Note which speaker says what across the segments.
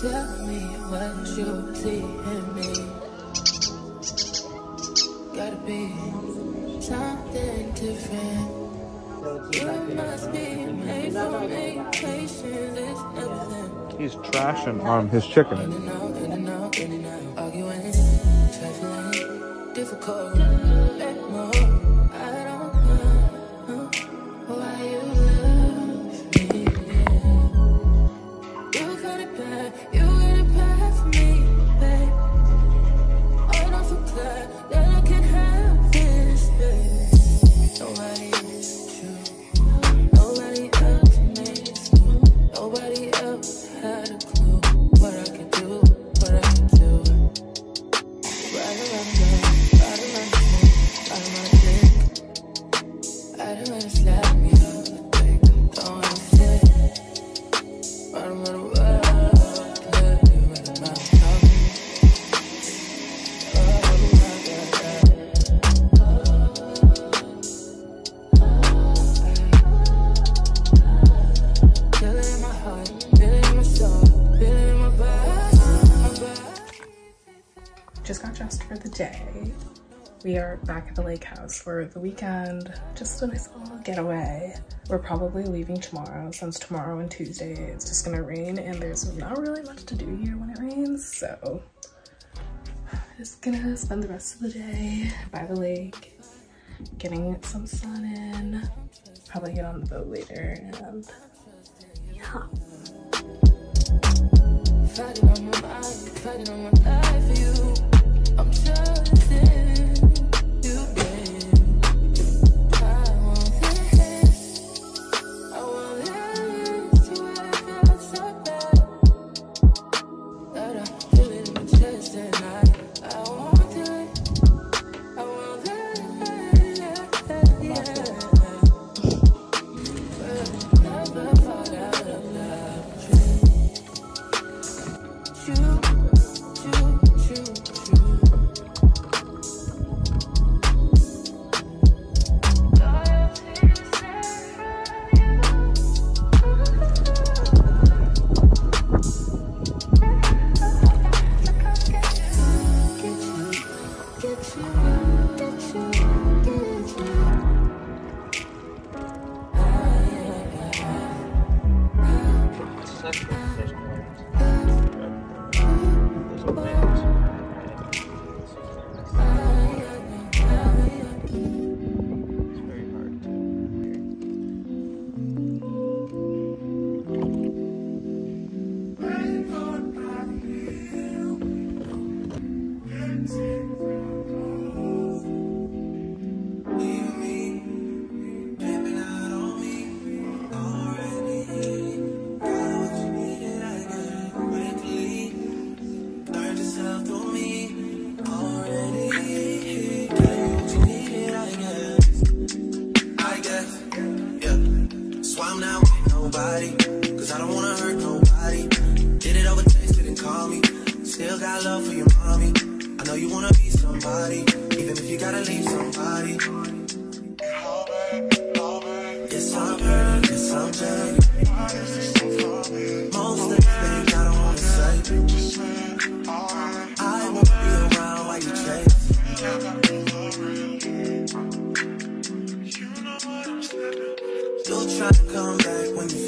Speaker 1: Tell me what you see in me. Gotta be something different. You must be made for vacations. It's everything.
Speaker 2: He's trashing on his chicken.
Speaker 1: In for the
Speaker 3: day. We are back at the lake house for the weekend. Just a nice little getaway. We're probably leaving tomorrow since tomorrow and Tuesday it's just gonna rain and there's not really much to do here when it rains. So just gonna spend the rest of the day by the lake, getting some sun in, probably get on the boat later and yeah.
Speaker 1: I
Speaker 4: got love for your mommy. I know you wanna be somebody, even if you gotta leave somebody. Yes, I'm hurt, yes, I'm jaded. Most things I don't wanna say. I won't be around while you chase. You'll try to come back when you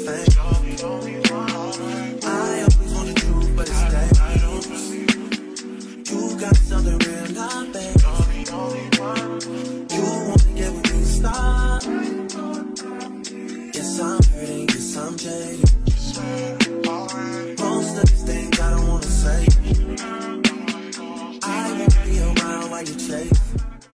Speaker 4: Música